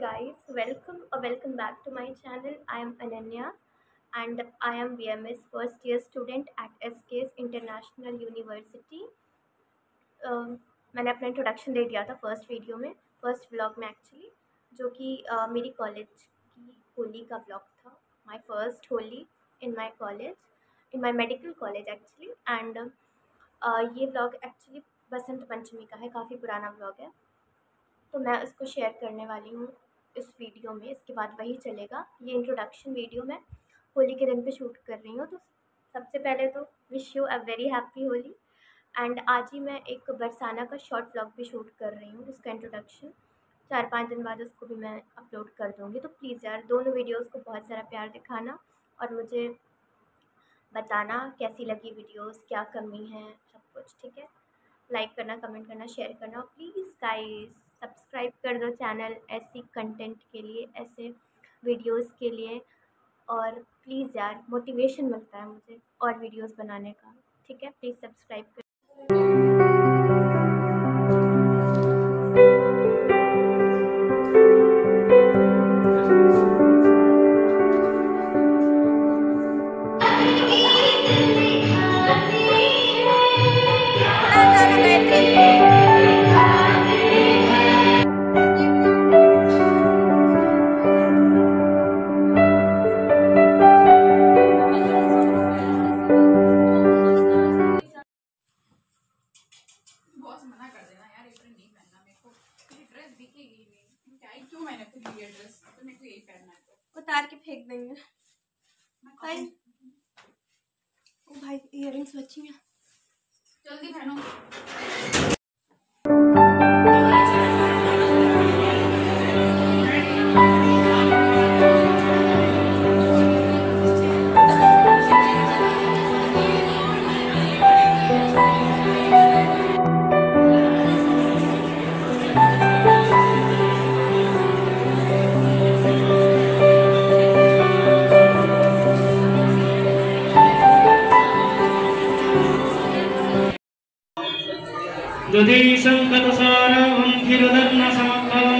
guys, welcome or welcome back to my channel. I am Ananya and I am BMS first year student at SKS International University. Um, मैंने अपना introduction दे दिया था first video में first vlog में actually जो कि uh, मेरी कॉलेज की होली का व्लॉग था. My first Holi in my college in my medical college actually and ये व्लॉग एक्चुअली बसंत पंचमी का है काफ़ी पुराना व्लॉग है. तो मैं उसको शेयर करने वाली हूँ. इस वीडियो में। इसके बाद वही चलेगा। ये इंट्रोडक्शन वीडियो मैं होली के दिन पे शूट कर रही हूँ। तो सबसे पहले तो wish you a very happy Holi. And आज ही मैं एक बरसाना का शॉर्ट व्लॉग भी शूट कर रही हूँ, उसका इंट्रोडक्शन चार पाँच दिन बाद उसको भी मैं अपलोड कर दूँगी। तो प्लीज़ यार, दोनों वीडियोज़ को बहुत ज़्यादा प्यार दिखाना और मुझे बताना कैसी लगी वीडियोस क्या कमी है, सब कुछ, ठीक है? लाइक करना कमेंट करना शेयर करना। प्लीज़ गाइस सब्सक्राइब कर दो चैनल ऐसी कंटेंट के लिए, ऐसे वीडियोस के लिए। और प्लीज़ यार मोटिवेशन मिलता है मुझे और वीडियोस बनाने का। ठीक है? प्लीज़ सब्सक्राइब कर इयरिंग्स बची हैं। जल्दी पहनो। दुधीसङ्कतसारवन्धिरुदर्नसमभवं नमामि